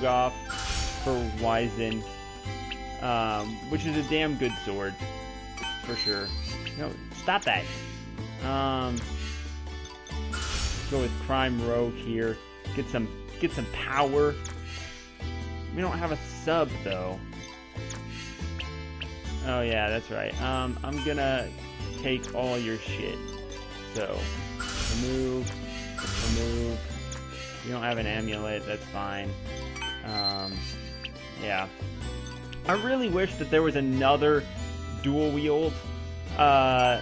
Cho'Gath for Wyzen, um, which is a damn good sword, for sure. No, stop that. Um, go with Crime Rogue here. Get some, get some power. We don't have a sub though. Oh yeah, that's right. Um, I'm gonna take all your shit. So, remove, remove. You don't have an amulet, that's fine. Um, yeah. I really wish that there was another dual wield, uh,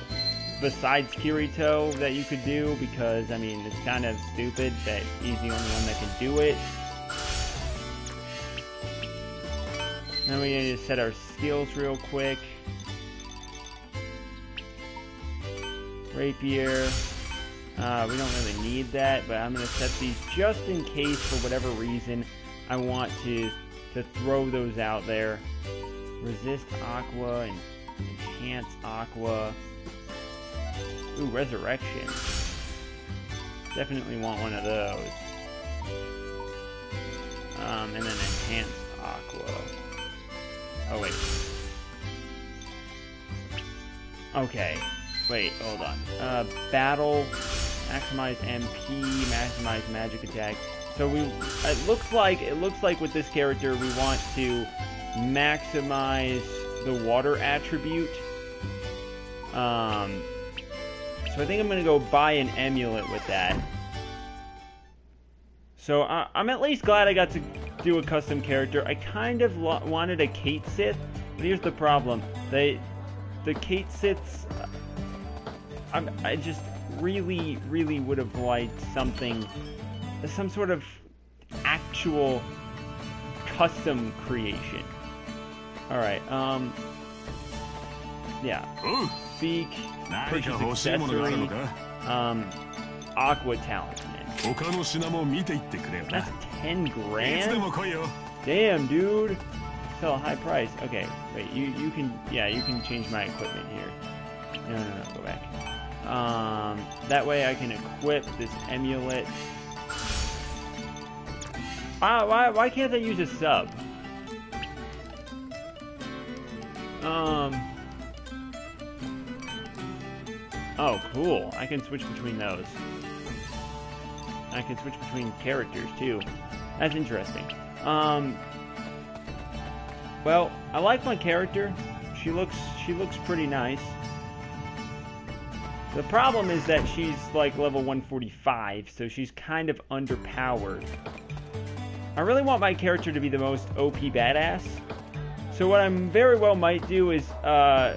besides Kirito that you could do, because, I mean, it's kind of stupid that he's the only one that can do it. Then we need to set our skills real quick. Rapier. Uh, we don't really need that, but I'm going to set these just in case, for whatever reason, I want to to throw those out there. Resist Aqua and Enhance Aqua. Ooh, Resurrection. Definitely want one of those. Um, and then Enhance Aqua. Oh, wait. Okay. Wait, hold on. Uh, battle, maximize MP, maximize magic attack. So we, it looks like, it looks like with this character we want to maximize the water attribute. Um, so I think I'm gonna go buy an amulet with that. So I, I'm at least glad I got to do a custom character. I kind of wanted a Cait Sith, but here's the problem. They, the Cait Siths, I'm, I just really, really would have liked something, some sort of actual custom creation. Alright, um, yeah. Speak, purchase accessory, um, Aqua Talisman. That's 10 grand? Damn, dude. A high price. Okay, wait, you, you can, yeah, you can change my equipment here. No, no, no, go back. Um, that way I can equip this amulet. Why, why, why can't I use a sub? Um. Oh, cool. I can switch between those. I can switch between characters, too. That's interesting. Um. Well, I like my character. She looks, she looks pretty nice. The problem is that she's like level 145, so she's kind of underpowered. I really want my character to be the most OP badass. So what I very well might do is, uh,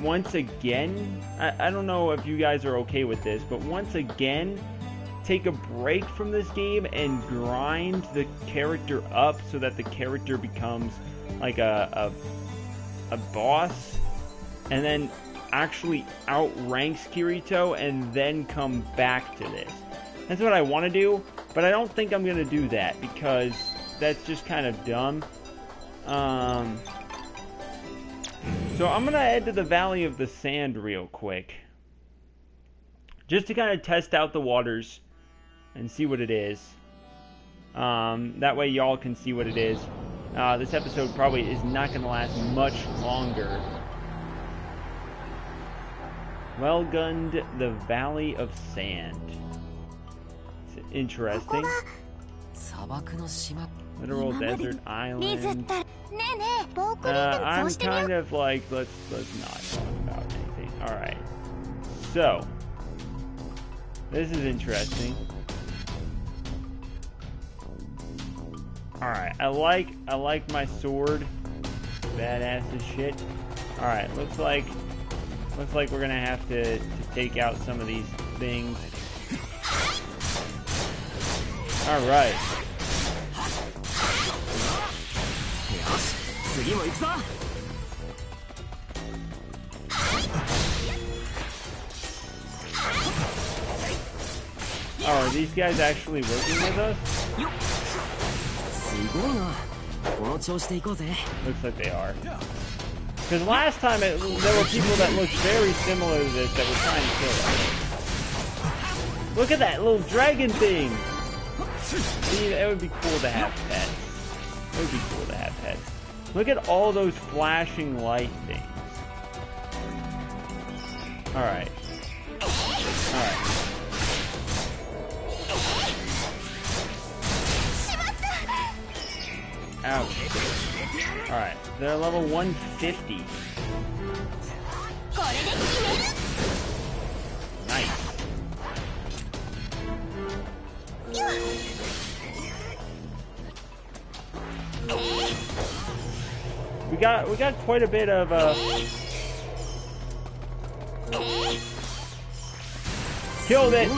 once again, I, I don't know if you guys are okay with this, but once again, take a break from this game and grind the character up so that the character becomes like a, a, a boss. And then actually outranks Kirito and then come back to this. That's what I want to do, but I don't think I'm going to do that because that's just kind of dumb. Um, so I'm going to head to the Valley of the Sand real quick. Just to kind of test out the waters and see what it is. Um, that way y'all can see what it is. Uh, this episode probably is not going to last much longer. Well gunned the Valley of Sand. It's interesting. Literal desert island. Uh, I'm kind of like, let's let's not talk about anything. All right. So, this is interesting. All right, I like I like my sword. Badass as shit. All right, looks like Looks like we're gonna have to, to take out some of these things. Alright. Oh, are these guys actually working with us? Looks like they are. Because last time it, there were people that looked very similar to this that were trying to kill us. Look at that little dragon thing! It would be cool to have pets. It would be cool to have pets. Look at all those flashing light things. Alright. Alright. Ouch. Alright, they're level 150. got we got quite a bit of uh, killed it.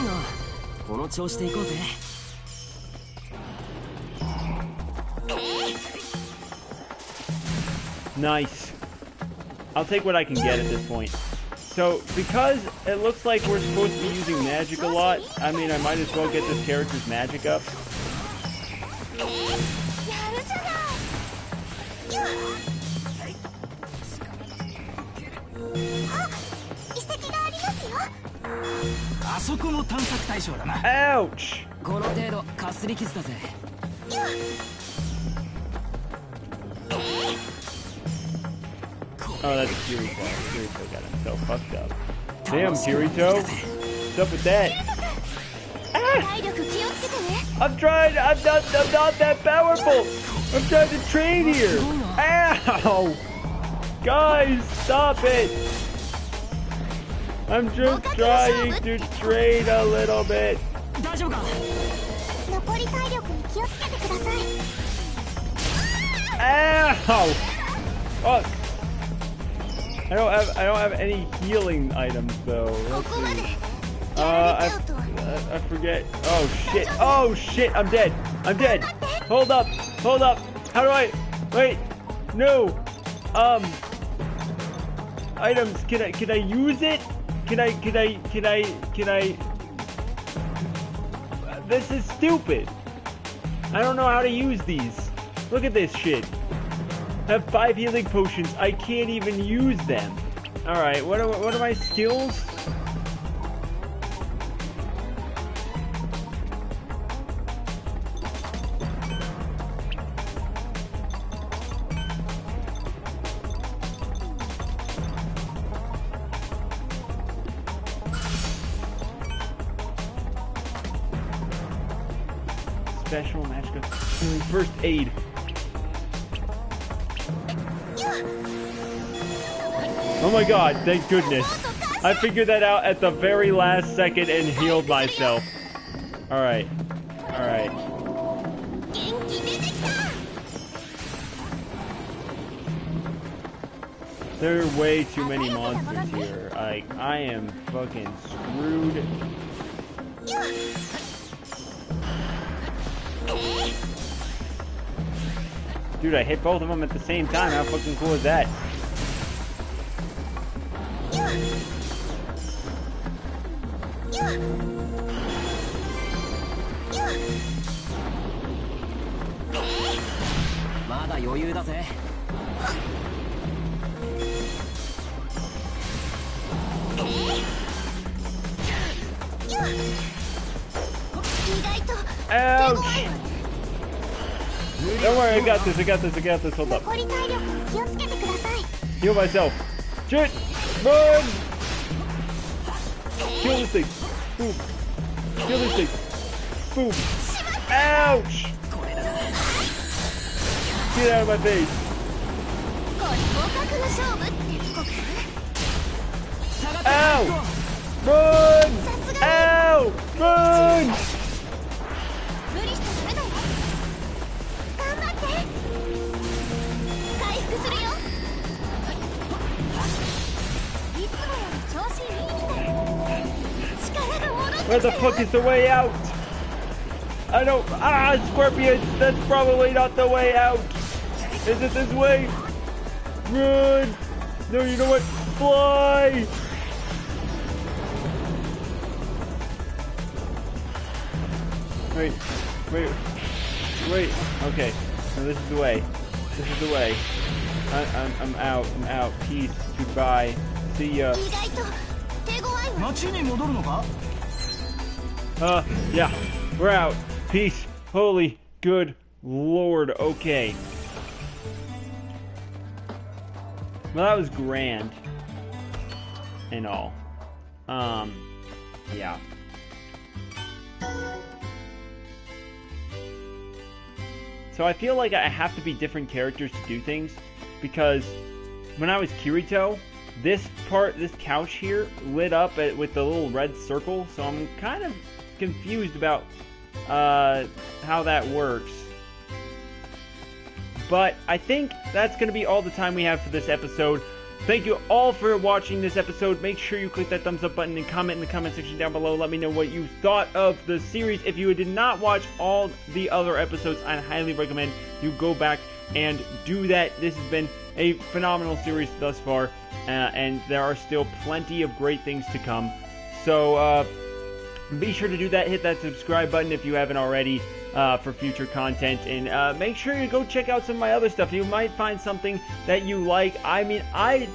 Nice. I'll take what I can get at this point. So, because it looks like we're supposed to be using magic a lot, I mean, I might as well get this character's magic up. Ouch! この程度かすり傷だぜ Oh, that's Kirito. Kirito got himself fucked up. Damn, Kirito. What's up with that? Ah! I'm trying. I'm not. I'm not that powerful. I'm trying to train here. Ow! Guys, stop it. I'm just trying to trade a little bit. Ow! Fuck! I don't have I don't have any healing items though. Uh, I, I, I forget. Oh shit! Oh shit! I'm dead! I'm dead! Hold up! Hold up! How do I? Wait! No! Um. Items. Can I can I use it? Can I? Can I? Can I? Can I? This is stupid. I don't know how to use these. Look at this shit. I have five healing potions. I can't even use them. All right. What are what are my skills? professional. First aid. Oh my god, thank goodness. I figured that out at the very last second and healed myself. Alright. Alright. There are way too many monsters here. Like, I am fucking screwed. Dude, I hit both of them at the same time. How fucking cool is that? Yeah. Ouch! Don't worry, I got this, I got this, I got this, hold up. Heal myself. Shit! Run! Kill this thing. Boom. Kill this thing. Boom. Ouch! Get out of my face. Ow! Run! Ow! Run! Where the fuck is the way out? I don't. Ah, scorpions! That's probably not the way out! Is it this way? Run! No, you know what? Fly! Wait, wait, wait. Okay, no, this is the way. This is the way. I, I'm, I'm out. I'm out. Peace. Goodbye. See ya. 意外と手強いわ町に戻るのか uh, yeah, we're out. Peace. Holy good lord, okay. Well, that was grand. And all. Um, yeah. So I feel like I have to be different characters to do things because when I was Kirito, this part, this couch here, lit up with the little red circle. So I'm kind of confused about uh, how that works. But I think that's going to be all the time we have for this episode. Thank you all for watching this episode. Make sure you click that thumbs up button and comment in the comment section down below. Let me know what you thought of the series. If you did not watch all the other episodes, I highly recommend you go back and do that. This has been a phenomenal series thus far, uh, and there are still plenty of great things to come. So uh, be sure to do that. Hit that subscribe button if you haven't already uh, for future content, and uh, make sure you go check out some of my other stuff. You might find something that you like. I mean, I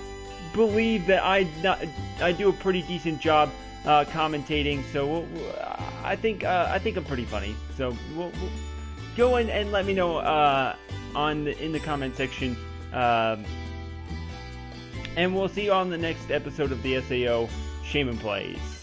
believe that I not, I do a pretty decent job uh, commentating, so I think uh, I think I'm pretty funny. So we'll, we'll go in and let me know uh, on the, in the comment section. Um, and we'll see you on the next episode of the SAO Shaymin Plays.